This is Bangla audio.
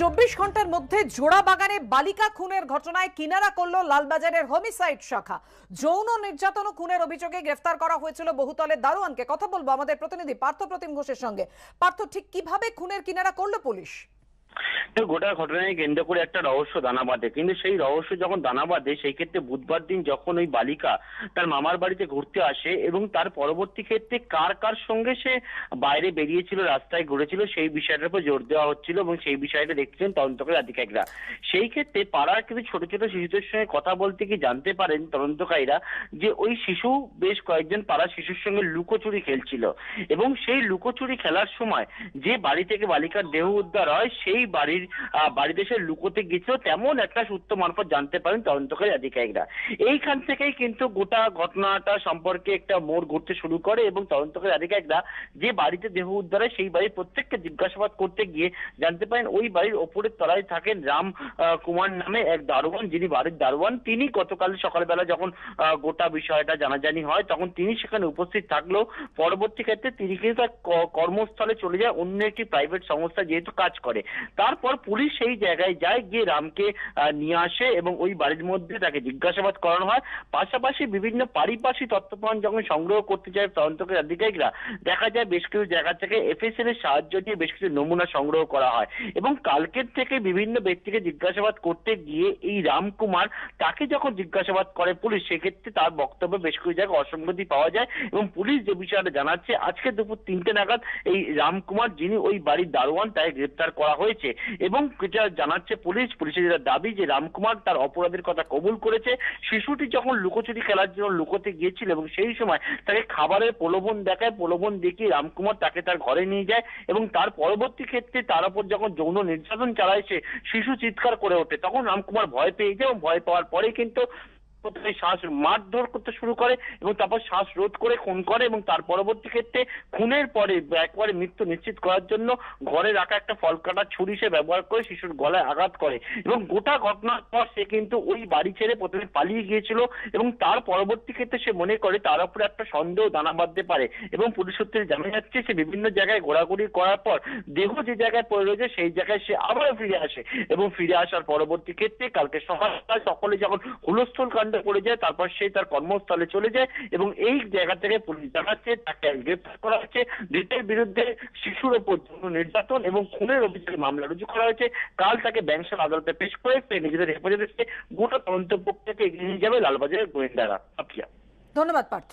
চব্বিশ ঘণ্টার মধ্যে জোড়া বাগানে বালিকা খুনের ঘটনায় কিনারা করল লালবাজারের হোমিসাইড শাখা। যৌন নির্যাতন ও খুনের অভিযোগে গ্রেফতার করা হয়েছিল বহুতলের দারোয়ানকে। কথা বলব আমাদের প্রতিনিধি পার্থ প্রতিম ঘোষের সঙ্গে। পার্থ, ঠিক কীভাবে খুনের কিনারা করল পুলিশ? তো গোটা ঘটনায় কেন্দ্র করে একটা রহস্য দানা বাঁধে। কিন্তু সেই রহস্য যখন দানা বাঁধে, সেই ক্ষেত্রে বুধবার দিন যখন ওই বালিকা তার মামার বাড়িতে ঘুরতে আসে এবং তার পরবর্তী ক্ষেত্রে কার কার সঙ্গে সে বাইরে বেরিয়েছিল, রাস্তায় ঘুরেছিল, সেই বিষয়টার উপর জোর দেওয়া হচ্ছিল এবং সেই বিষয়টা দেখছেন তদন্তকারী আধিকারিকরা। সেই ক্ষেত্রে পাড়ার কিছু ছোট ছোট শিশুদের সঙ্গে কথা বলতে গিয়ে জানতে পারেন তদন্তকারীরা যে ওই শিশু বেশ কয়েকজন পাড়ার শিশুর সঙ্গে লুকোচুরি খেলছিল এবং সেই লুকোচুরি খেলার সময় যে বাড়ি থেকে বালিকার দেহ উদ্ধার হয়, সেই বাড়ির বাড়িতে সে লুকোতে গেছিল, তেমন একটা সূত্র মারফত জানতে পারেন তদন্তকারী আধিকারিকরা। এইখান থেকেই কিন্তু গোটা ঘটনাটা সম্পর্কে একটা মোড় ঘুরতে শুরু করে এবং তদন্তকারী আধিকারিকরা যে বাড়িতে দেহ উদ্ধার সেই বাড়ির প্রত্যেককে জিজ্ঞাসাবাদ করতে গিয়ে জানতে পারেন, ওই বাড়ির ওপরের তলায় থাকেন রাম কুমার নামে এক দারোয়ান, যিনি বাড়ির দারোয়ান। তিনি গতকাল সকালবেলা যখন গোটা বিষয়টা জানাজানি হয়, তখন তিনি সেখানে উপস্থিত থাকলেও পরবর্তী ক্ষেত্রে তিনি কিন্তু তার কর্মস্থলে চলে যায়, অন্য একটি প্রাইভেট সংস্থা যেহেতু কাজ করে। তারপর পুলিশ সেই জায়গায় যায়, গিয়ে রামকে নিয়ে আসে এবং ওই বাড়ির মধ্যে তাকে জিজ্ঞাসাবাদ করানো হয়। পাশাপাশি বিভিন্ন পারিপার্শ্বিক তথ্যপ্রমাণ যখন সংগ্রহ করতে যায় তদন্তকারী আধিকারিকরা, দেখা যায় বেশ কিছু জায়গা থেকে এফএসএল এর সাহায্য নিয়ে বেশ কিছু নমুনা সংগ্রহ করা হয় এবং কালকের থেকে বিভিন্ন ব্যক্তিকে জিজ্ঞাসাবাদ করতে গিয়ে এই রামকুমার তাকে যখন জিজ্ঞাসাবাদ করে পুলিশ, সেক্ষেত্রে তার বক্তব্যে বেশ কিছু জায়গায় অসঙ্গতি পাওয়া যায় এবং পুলিশ যে বিষয়টা জানাচ্ছে, আজকে দুপুর তিনটে নাগাদ এই রামকুমার যিনি ওই বাড়ির দারোয়ান, তাকে গ্রেপ্তার করা হয়েছে। এবং যেটা জানাচ্ছে পুলিশ, পুলিশের যেটা দাবি যে রামকুমার তার অপরাধের কথা কবুল করেছে, শিশুটি যখন লুকোচুরি খেলার জন্য লুকোতে গিয়েছিল এবং সেই সময় তাকে খাবারের প্রলোভন দেখায়, প্রলোভন দেখিয়ে রামকুমার তাকে তার ঘরে নিয়ে যায় এবং তার পরবর্তী ক্ষেত্রে তার উপর যখন যৌন নির্যাতন চালায় সে, শিশু চিৎকার করে ওঠে, তখন রামকুমার ভয় পেয়ে যায় এবং ভয় পাওয়ার পরে কিন্তু প্রথমে শ্বাস মারধর করতে শুরু করে এবং তারপর শ্বাস রোধ করে, খুন করে এবং তার পরবর্তী ক্ষেত্রে খুনের পরে একবারে মৃত্যু নিশ্চিত করার জন্য ঘরে রাখা একটা ফল কাটা ছুরি সে ব্যবহার করে শিশুর গলায় আঘাত করে। এবং গোটা ঘটনার পর সে কিন্তু ওই বাড়ি ছেড়ে প্রথমে পালিয়ে গিয়েছিল এবং তার পরবর্তী ক্ষেত্রে সে মনে করে তার উপরে একটা সন্দেহ দানা বাঁধতে পারে এবং পুলিশ সূত্রে জানা যাচ্ছে সে বিভিন্ন জায়গায় ঘোরাঘুরি করার পর দেহ যে জায়গায় পড়ে রয়েছে সেই জায়গায় সে আবার ফিরে আসে এবং ফিরে আসার পরবর্তী ক্ষেত্রে কালকে সকাল সকলে যখন হুলস্থল কাণ্ড পড়ে যায়, তারপর সে তার কর্মস্থলে চলে যায় এবং এই জায়গা থেকে পুলিশ জানাচ্ছে, তাকে গ্রেপ্তার করা হয়েছে ধৃতের বিরুদ্ধে শিশুর ওপর যৌন নির্যাতন এবং খুনের অভিযোগে মামলা রুজু করা হয়েছে। কাল তাকে ব্যাংশাল আদালতে পেশ করে সে নিজেদের হেফাজতে গোটা তদন্ত প্রক্রিয়াকে এগিয়ে নিয়ে যাবে লালবাজারের গোয়েন্দারা। ধন্যবাদ, পার্থ।